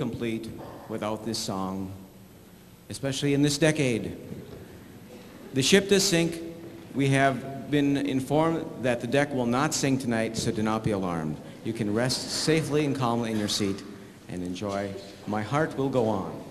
complete without this song, especially in this decade. The ship does sink. We have been informed that the deck will not sink tonight, so do not be alarmed. You can rest safely and calmly in your seat and enjoy My Heart Will Go On.